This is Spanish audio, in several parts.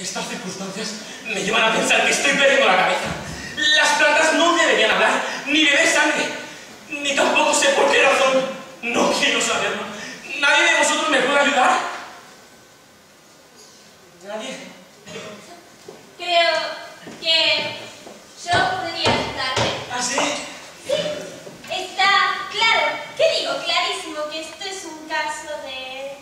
Estas circunstancias me llevan a pensar que estoy perdiendo la cabeza. Las plantas no deberían hablar, ni beber sangre, ni tampoco sé por qué razón. No quiero saberlo. ¿Nadie de vosotros me puede ayudar? ¿Nadie? Creo que yo podría ayudarte. ¿Ah, sí? Sí, está claro. ¿Qué digo? Clarísimo que esto es un caso de...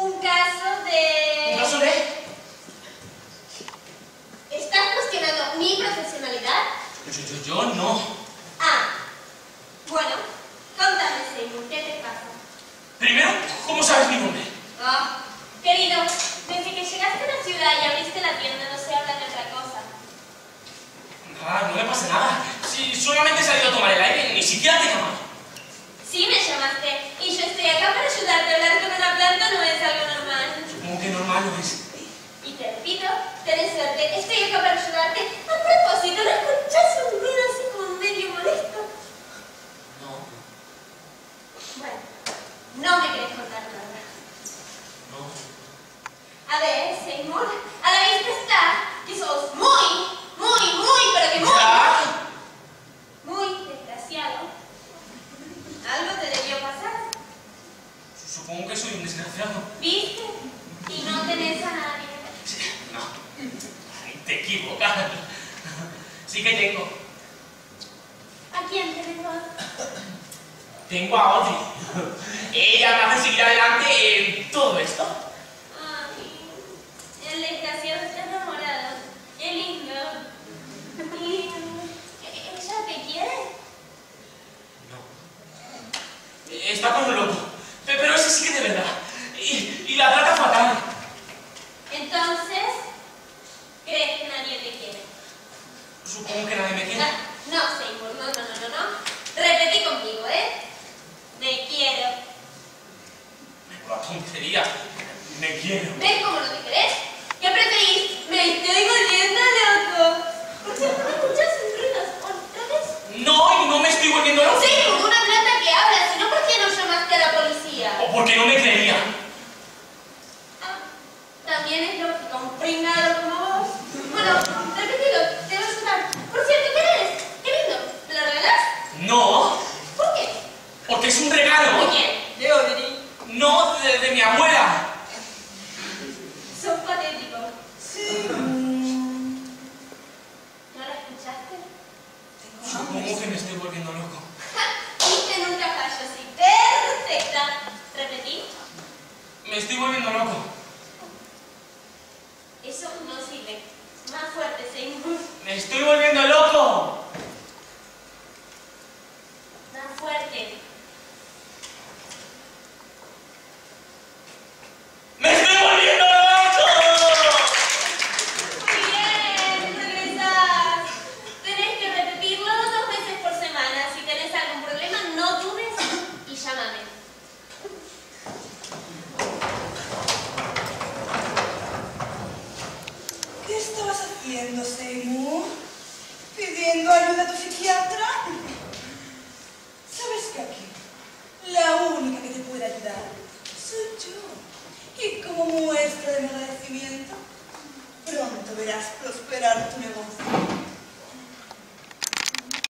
Un caso de... ¿Un caso de...? ¿Estás cuestionando mi profesionalidad? Yo, yo, yo no. Ah, bueno, contame, Seymour, ¿qué te pasa? Primero, ¿cómo sabes mi nombre? Ah, querido, desde que llegaste a la ciudad y abriste la tienda no se habla de otra cosa. Ah, no me pasa nada. Si solamente he salido a tomar el aire, ni siquiera te he llamado. Sí me llamaste y yo estoy acá para ayudarte a hablar con una planta, no es algo normal. Supongo que normal no es. Y te repito, tenés suerte, estoy acá para ayudarte. A propósito, ¿no escuchás un ruido así como medio molesto? No. Bueno, no me querés contar nada. No. A ver, Seymour, a la vista está que sos muy, muy, muy, pero que muy, ¿Ya? muy desgraciado. Algo te debió pasar, Supongo que soy un desgraciado. ¿viste? Y no tenés a nadie. No. Ay, Te equivocas. Sí que tengo. ¿A quién tenés? Tengo a Audrey. Ella me hace seguir adelante en todo esto. Ay, el desgraciado está enamorado. Qué lindo. ¿Y ella te quiere? No. Está como loco. Pe- Pero ese sí que de verdad. Y, y la trata fatal. Entonces, ¿crees que nadie te quiere? Supongo que nadie me quiere. Ah, No, Seymour, no, no, no, no, no. Repetí conmigo, ¿eh? Me quiero. Una tontería. Me quiero. ¿Ves cómo no te crees? ¿Qué preferís? Me estoy volviendo loco. Por ¿me escuchas en ruidos otra vez? No, y no me estoy volviendo loco. Seymour, una planta que habla, si no, ¿por qué no llamaste a la policía? O porque no me creería. Ah, también es lógico, un pringado como vos. Bueno, repetilo, te voy a ayudar. Por cierto, ¿qué eres? Qué lindo. ¿Me lo regalás? No, ¿Por qué? porque es un regalo. ¿De quién? De Audrey. No, de, de mi abuela. Sos patético. ¿No la escuchaste? Supongo que me estoy volviendo loco. Viste nunca fallo, sí. Perfecta. ¿Repetí? Me estoy volviendo loco. Eso no sirve. Más fuerte, Seymour. Me estoy volviendo loco. Más fuerte. ¡Me estoy volviendo loco! Muy bien, regresás. Tenés que repetirlo dos veces por semana. Si tenés algún problema, no dudes y llámame. ¿Qué estabas haciendo, Seymour? ¿Pidiendo ayuda a tu psiquiatra? ¿Sabes que aquí la única que te puede ayudar soy yo?